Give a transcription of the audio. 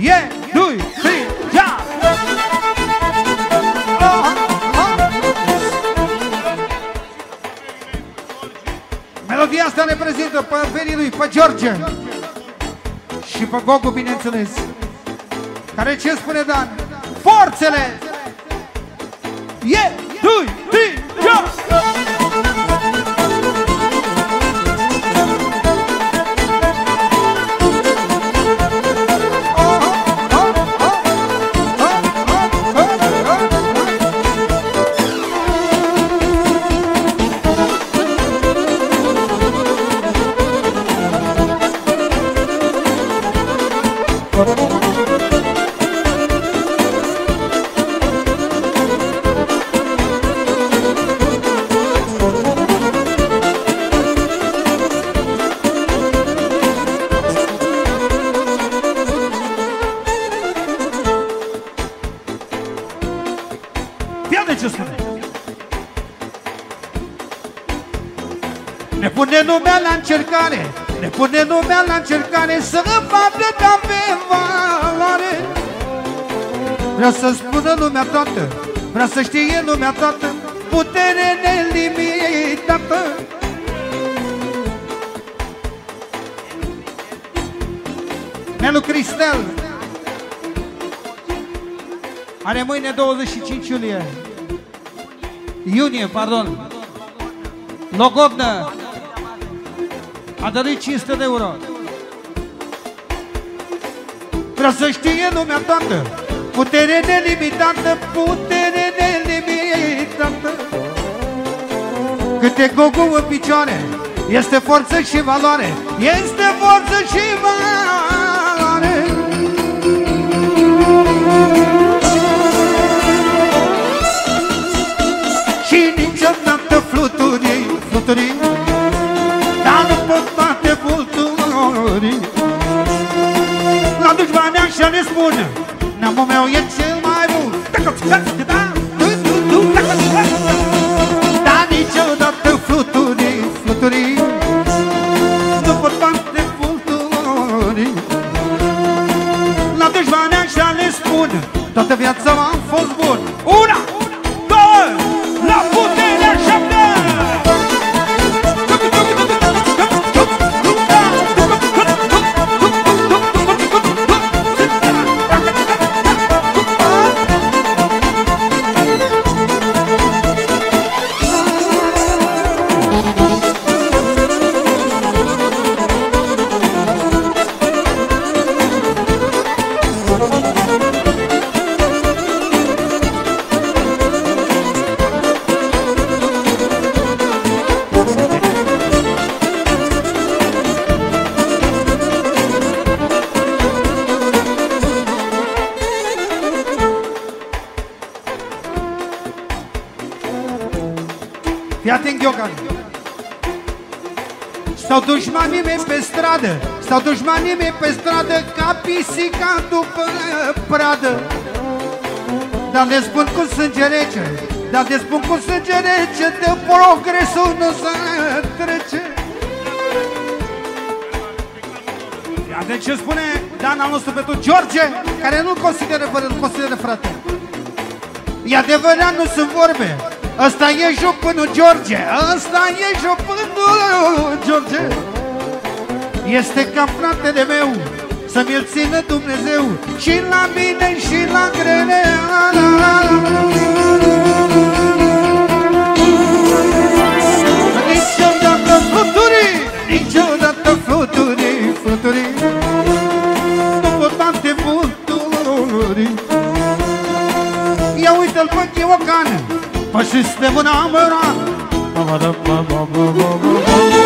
Yeah, do it. Melodia asta ne prezintă pe verii lui, pe George Și pe Gogu, bineînțeles Care ce spune Dan? Forțele! Yeah, 2, 3, 4! Spune. Ne pune lumea la încercare, ne pune lumea la încercare să vadă că avem valoare. Vrea să spună lumea toată, vrea să știe lumea toată, putere nelimitată. Nelu Cristel are mâine 25 iulie Iunie, pardon. Logodnă A dăruit 500 de euro. Vreau să știe lumea toată. Putere nelimitată, putere nelimitată Câte gogu în picioare Este forță și valoare Este forță și valoare fluturii, fluturii Dar nu pot bate vulturii La dușmane așa ne spun Neamul meu e cel mai bun. Dar niciodată fluturii, fluturii Nu pot bate vulturii La dușmane așa le spun Toată viața am fost bun Fii atent, Gheocan. Stau dușmanii mei pe stradă Stau dușmanii mei pe stradă Ca pisica după pradă. Dar le spun cu sânge rece Dar le spun cu sânge rece De progresul nu se trece. Iată ce spune Dana nostru pentru George Care nu-l consideră fără, îl consideră frate? E adevărat, nu sunt vorbe Ăsta e jupânul George Ăsta e jupânul George. Este ca fratele meu Să mi-l țină Dumnezeu Și la bine și la grele Niciodată baş üstüne buna mıra. Babadam babam babam babam.